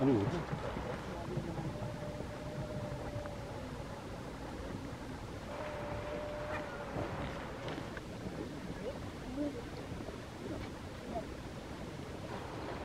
아니, 어디?